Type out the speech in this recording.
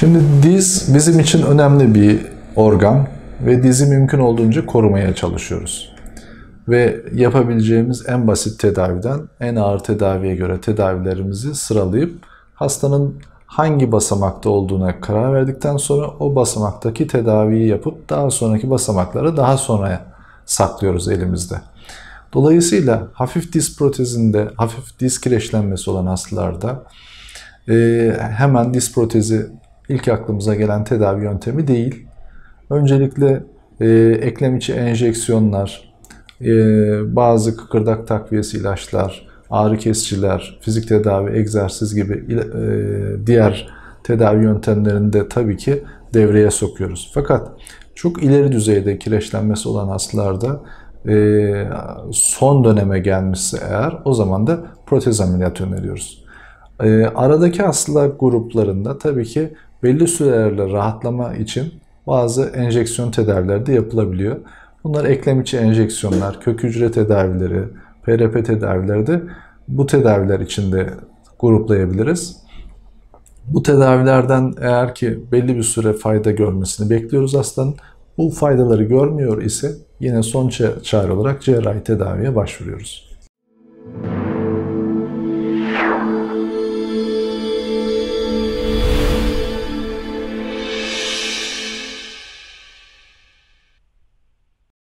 Şimdi diz bizim için önemli bir organ ve dizi mümkün olduğunca korumaya çalışıyoruz. Ve yapabileceğimiz en basit tedaviden en ağır tedaviye göre tedavilerimizi sıralayıp hastanın hangi basamakta olduğuna karar verdikten sonra o basamaktaki tedaviyi yapıp daha sonraki basamakları daha sonra saklıyoruz elimizde. Dolayısıyla hafif diz protezinde, hafif diz kireçlenmesi olan hastalarda e, hemen diz protezi ilk aklımıza gelen tedavi yöntemi değil. Öncelikle e, eklem içi enjeksiyonlar, e, bazı kıkırdak takviyesi ilaçlar, ağrı kesiciler, fizik tedavi, egzersiz gibi e, diğer tedavi yöntemlerinde tabii ki devreye sokuyoruz. Fakat çok ileri düzeyde kireçlenmesi olan hastalarda e, son döneme gelmişse eğer o zaman da protez ameliyatı öneriyoruz. E, aradaki hastalık gruplarında tabii ki belli sürelerle rahatlama için bazı enjeksiyon tedavileri de yapılabiliyor. Bunlar eklem içi enjeksiyonlar, kök hücre tedavileri, PRP tedavileri de bu tedaviler içinde gruplayabiliriz. Bu tedavilerden eğer ki belli bir süre fayda görmesini bekliyoruz hastanın. Bu faydaları görmüyor ise yine son çare olarak cerrahi tedaviye başvuruyoruz.